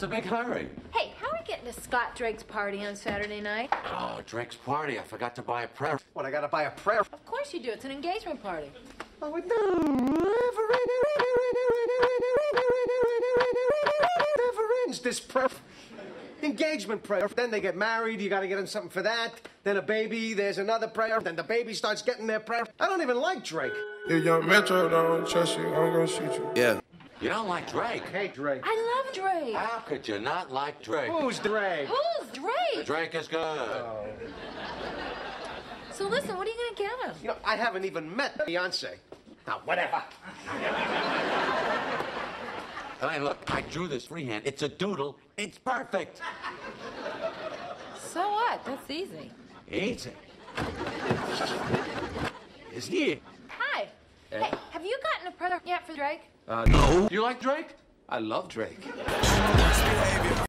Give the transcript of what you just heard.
What's the big hurry? Hey, how are we getting to Scott Drake's party on Saturday night? Oh, Drake's party. I forgot to buy a prayer. What, I gotta buy a prayer? Of course you do. It's an engagement party. Oh, it never never ends. This prayer. Engagement prayer. Then they get married. You got to get them something for that. Then a baby. There's another prayer. Then the baby starts getting their prayer. I don't even like Drake. If young Metro don't trust you, I'm gonna shoot you. Yeah. You don't like Drake? Hey, Drake. I love Drake. How could you not like Drake? Who's Drake? Who's Drake? Drake is good. Oh. So listen, what are you gonna get him? You know, I haven't even met Beyonce. Now, whatever. Hey, look, I drew this freehand. It's a doodle. It's perfect. So what? That's easy. Easy. It's here. Hi. Hey, have you gotten a present yet for Drake? Uh, no. You like Drake? I love Drake. Worst behavior,